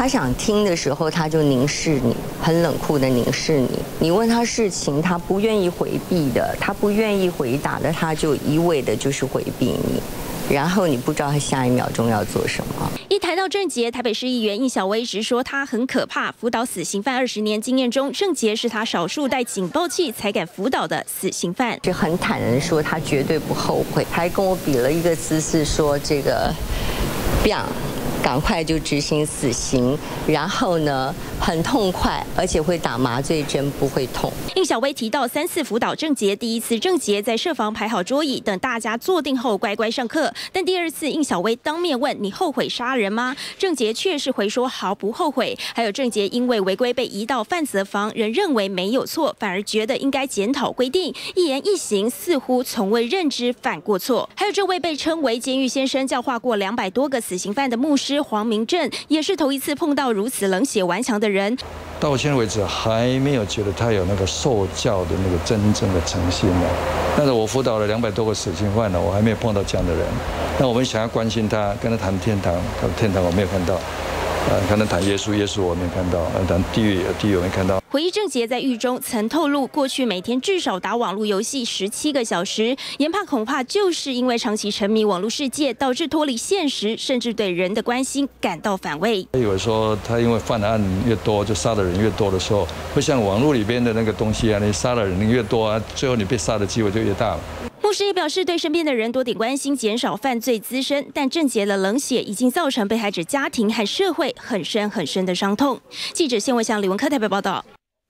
他想听的时候，他就凝视你，很冷酷的凝视你。你问他事情，他不愿意回避的，他不愿意回答的，他就一味的就是回避你。然后你不知道他下一秒钟要做什么。一谈到郑杰，台北市议员应小薇直说他很可怕。辅导死刑犯二十年经验中，郑杰是他少数带警报器才敢辅导的死刑犯。就很坦然说他绝对不后悔，还跟我比了一个姿势说这个，变。赶快就执行死刑，然后呢，很痛快，而且会打麻醉针，不会痛。应小薇提到三次辅导郑杰，第一次郑杰在设防排好桌椅，等大家坐定后乖乖上课。但第二次应小薇当面问你后悔杀人吗？郑杰却是回说毫不后悔。还有郑杰因为违规被移到犯责房，仍认为没有错，反而觉得应该检讨规定。一言一行似乎从未认知犯过错。还有这位被称为监狱先生，教化过两百多个死刑犯的牧师。黄明正也是头一次碰到如此冷血顽强的人。到现在为止，还没有觉得他有那个受教的那个真正的诚心呢。但是我辅导了两百多个死刑犯呢，我还没有碰到这样的人。那我们想要关心他，跟他谈天堂，他的天堂我没有看到。呃，可能谈耶稣，耶稣我没看到；呃，谈地狱，地狱我没看到。回忆郑杰在狱中曾透露，过去每天至少打网络游戏十七个小时，研怕恐怕就是因为长期沉迷网络世界，导致脱离现实，甚至对人的关心感到反胃。他以为说，他因为犯的案越多，就杀的人越多的时候，会像网络里边的那个东西啊，你杀的人越多啊，最后你被杀的机会就越大。牧师也表示，对身边的人多点关心，减少犯罪滋生。但郑杰的冷血已经造成被害者家庭和社会很深很深的伤痛。记者谢文祥、李文科代表报道。